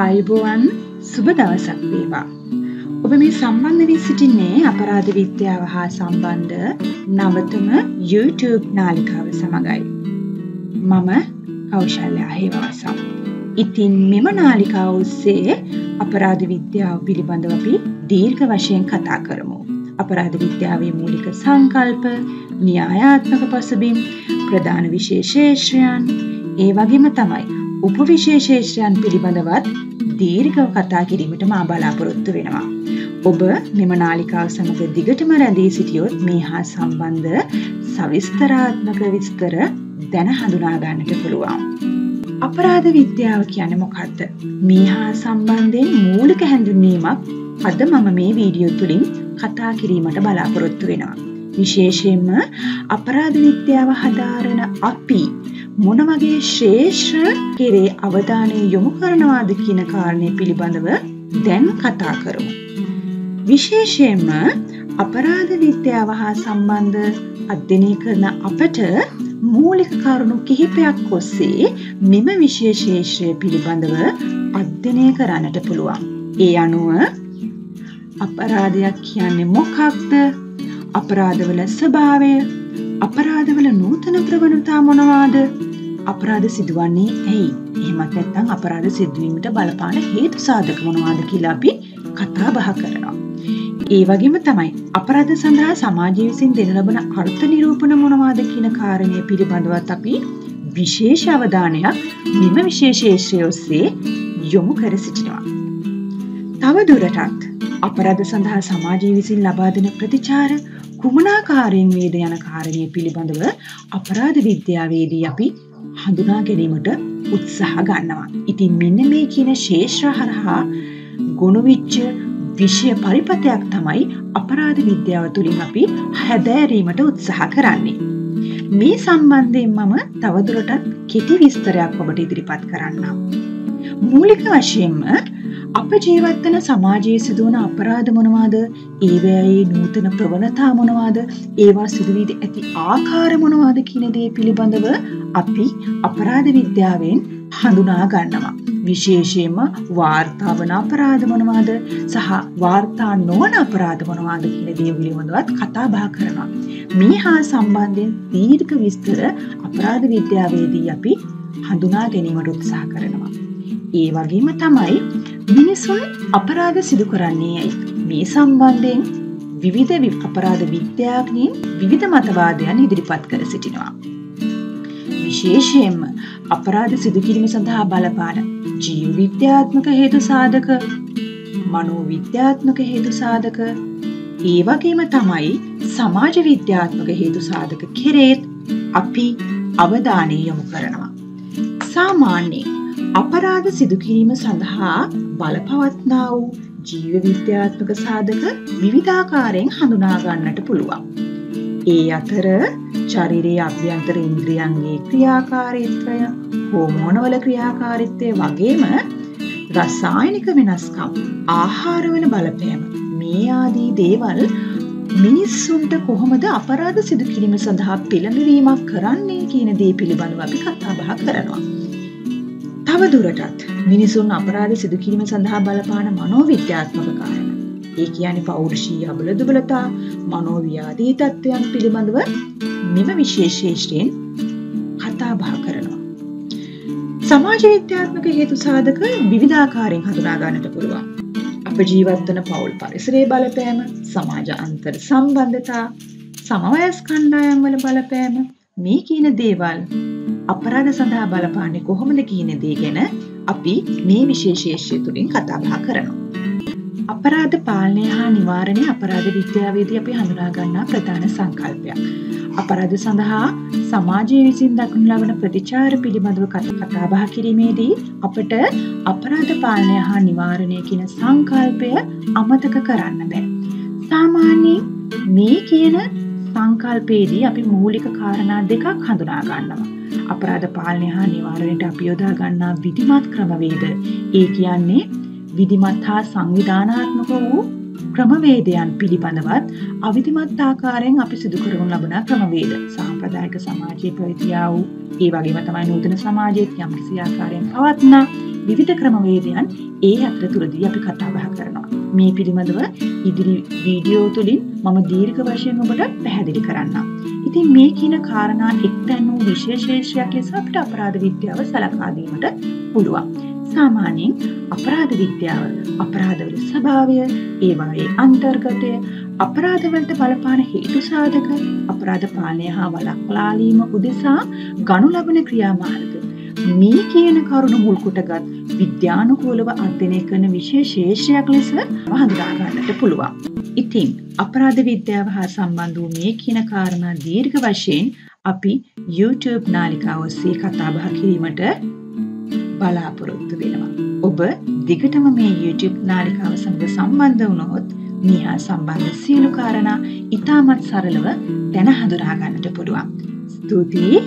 ආයුබෝවන් සුබ දවසක් වේවා. ඔබ මේ සම්බන්ධ වී සිටින්නේ අපරාධ විද්‍යාව හා සම්බන්ධ නවතම YouTube නාලිකාව සමඟයි. මම කෞශල්‍ය හේවවසම්. ඉතින් මෙම නාලිකාව ඔස්සේ අපරාධ විද්‍යාව පිළිබඳව අපි දීර්ඝ වශයෙන් කතා කරමු. අපරාධ විද්‍යාවේ මූලික සංකල්ප, න්‍යායාත්මක පසුබිම්, ප්‍රධාන විශේෂේෂ්‍රයන්, ඒ වගේම තමයි උපවිශේෂේෂ්‍රයන් පිළිබඳවත් දීර්ඝව කතා කිරීමට මා බලාපොරොත්තු වෙනවා. ඔබ මෙම නාලිකාව සමඟ දිගටම රැඳී සිටියොත් මේ හා සම්බන්ධ සවිස්තරාත්මක විස්තර දැන හඳුනාගන්නට පුළුවන්. අපරාධ විද්‍යාව කියන මොකක්ද. මේ හා සම්බන්ධයෙන් මූලික හැඳුන්වීමක් අද මම මේ වීඩියෝ තුළින් කතා කිරීමට බලාපොරොත්තු වෙනවා. විශේෂයෙන්ම අපරාධ විද්‍යාව හදාරන අපි මොන වගේ ශේෂ්‍ර කෙරේ අවධානය යොමු කරනවාද කියන කාරණය පිළිබඳව දැන් කතා කරමු. විශේෂයෙන්ම අපරාධ විද්‍යාව හා සම්බන්ධ අධ්‍යනය කරන අපට මූලික කරුණු කිහිපයක් ඔස්සේ මෙම විශේෂේෂය පිළිබඳව අධ්‍යනය කරන්නට පුළුවන්. ඒ අනුව අපරාධයක් කියන්නේ මොකක්ද අපරාධවල ස්වභාවය අපරාධවල නූතන ප්‍රවණතා මොනවාද අපරාධ සිදුවන්නේ ඇයි එහෙමත් නැත්නම් අපරාධ සිදුවීමට බලපාන හේතු සාධක මොනවාද කියලා අපි කතා බහ කරනවා. ඒ වගේම තමයි අපරාධ සඳහා සමාජය විසින් දෙන ලබන අර්ථ නිරූපණ මොනවාද කියන කාරණය පිළිබඳවත් අපි විශේෂ අවධානයක් මෙම විශේෂේෂය ඔස්සේ යොමු කර සිටිනවා. තව දුරටත් අපරාධ සඳහා සමාජය විසින් ලබා දෙන ප්‍රතිචාර කුමනාකාරයෙන් වේද යන කාරණය පිළිබඳව අපරාධ විද්‍යාවේදී අපි හඳුනා ගැනීමට උත්සාහ ගන්නවා. ඉතින් මෙන්න මේ කියන ශේෂ්‍ර හරහා ගොුණුවිච්ච විෂය පරිපතයක් තමයි අපරාධ විද්‍යාව තුළින් අපි හැදෑරීමට උත්සාහ කරන්නේ. මේ සම්බන්ධයෙන් මම තවදුරටත් කෙටි විස්තරයක් ඔබට ඉදිරිපත් කරන්නම්. මූලික වශයෙන්ම අප ජීවත්වන සමාජයේ සිදුවන අපරාධ මොනවාද ඒවැයි නූතන ප්‍රවණතා මොනවාද ඒවා සිදුවීද ඇති ආකාර මොනවාද කියනදේ පිළිබඳව අපි අපරාධ විද්‍යාවෙන් හඳුනා ගන්නවා. විශේෂයෙන්ම වාර්තාවන අපරාධ මොනවාද සහ වාර්තා නොවන අපරාධ මොනවාද කියන දේ පිළිබඳවත් කතා බහ කරනවා. මේ හා සම්බන්ධයෙන් දීර්ඝ විස්තර අපරාධ විද්‍යාවේදී අපි හඳුනා ගැනීමට උත්සාහ කරනවා. ඒ වගේම තමයි මිනිසුන් අපරාධ සිදු කරන්නේ ඇයි. මේ සම්බන්ධයෙන් විවිධ අපරාධ විද්‍යාඥයින් විවිධ මතවාදයන් ඉදිරිපත් කර සිටිනවා. විශේෂයෙන්ම අපරාධ සිදුකිරීම සඳහා බලපාන ජීව විද්‍යාත්මක හේතු සාධක මනෝ විද්‍යාත්මක හේතු සාධක ඒ වගේම තමයි සමාජ විද්‍යාත්මක හේතු සාධක කෙරේත් අපි අවධානය යොමු කරනවා. සාමාන්‍යයෙන් අපරාධ සිදුකිරීම සඳහා බලපවත්නා වූ ජීව විද්‍යාත්මක සාධක විවිධාකාරයෙන් හඳුනාගන්නට පුළුවන්. ඒ අතර චරිරයේ අභ්‍යන්තර ඉන්ද්‍රියන්ගේ ක්‍රියාකාරීත්වය හෝමෝනවල ක්‍රියාකාරිත්වය වගේම රසායනික වෙනස්කම් ආහාරවල බලපෑම මේ ආදී දේවල් මිනිස්සුන්ට කොහොමද අපරාධ සිදු කිරීම සඳහා පෙළඹවීමක් කරන්නේ කියන දේ පිළිබඳව අපි කතා බහ කරනවා. තව දුරටත් මිනිසුන් අපරාධ සිදු කිරීම සඳහා බලපාන මනෝවිද්‍යාත්මක කාරණ. ඒ කියන්නේ පෞරුෂී අබල දුබලතා, මනෝව්‍යාධී තත්ත්වයන් පිළිබඳව මෙම විශේෂේෂයෙන් කතා බහ කරනවා. සමාජ විද්‍යාත්මක හේතු සාධක විවිධාකාරයෙන් හඳුනා ගන්නට පුළුවන්. අප ජීවත්වන පවුල් පරිසරයේ බලපෑම, සමාජ අන්තර් සම්බන්ධතා, සමවයස් කණ්ඩායම් වල බලපෑම මේ කියන දේවල් අපරාධ සඳහා බලපාන්නේ කොහොමද කියන දේ ගැන අපි මේ විශේෂේෂය තුළින් කතා බහ කරනවා. අපරාධ පාලනය හා නිවාරණය අපරාධ විද්‍යාවේදී අපි හඳුනා ගන්නා ප්‍රධාන සංකල්පයක්. අපරාධ සඳහා සමාජය විසින් දක්නු ලබන ප්‍රතිචාර පිළිබඳව කතා බහ කිරීමේදී අපට අපරාධ පාලනය හා නිවාරණය කියන සංකල්පය අමතක කරන්න බෑ. සාමාන්‍යයෙන් මේ කියන සංකල්පයේදී අපි මූලික කාරණා දෙකක් හඳුනා ගන්නවා. අපරාධ පාලනය හා නිවාරණයට අපි යොදා ගන්නා විධිමත් ක්‍රමවේද. ඒ කියන්නේ විධිමත් හා සංවිධානාත්මක වූ ක්‍රමවේදයන් පිළිබඳවත් අවිධිමත් ආකාරයෙන් අපි සිදු කරනු ලබන ක්‍රමවේද සාම්ප්‍රදායික සමාජයේ පැවතියා වූ ඒ වගේම තමයි නූතන සමාජයේත් යම්කිසි ආකාරයෙන් පවත්නා විවිධ ක්‍රමවේදයන් ඒ අතරතුරදී අපි කතා බහ කරනවා. මේ පිළිබඳව ඉදිරි වීඩියෝ තුලින් මම දීර්ඝ වශයෙන් ඔබට පැහැදිලි කරන්නම්. ඉතින් මේ කියන කාරණා එක්තැන් වූ විශේෂේෂයක් ලෙස අපිට අපරාධ විද්‍යාව සලකා දීමට පුළුවන්. සාමාන්‍යයෙන් අපරාධ විද්‍යාව අපරාධවල ස්වභාවය, ඒවායේ අන්තර්ගතය, අපරාධවලට බලපාන හේතු සාධක, අපරාධ පාලනය හා වළක්වාලීම උදෙසා ගනු ලබන ක්‍රියාමාර්ග මේ කියන කරුණු මුල් කොටගත් විද්‍යානුකූලව අධ්‍යයනය කරන විශේෂේෂයක් ලෙස හඳුනා ගන්නට පුළුවන්. ඉතින් අපරාධ විද්‍යාව හා සම්බන්ධ වූ මේ කියන කාරණා දීර්ඝ වශයෙන් අපි YouTube නාලිකාව ඔස්සේ කතා බහ කිරීමට බලාපොරොත්තු වෙනවා. ඔබ දිගටම මේ YouTube නාලිකාව සමග සම්බන්ධ වුණොත් මේ හා සම්බන්ධ සියලු කාරණා ඉතාමත් සරලව දැන හඳුනා ගන්නට පුළුවන්. ස්තුතියි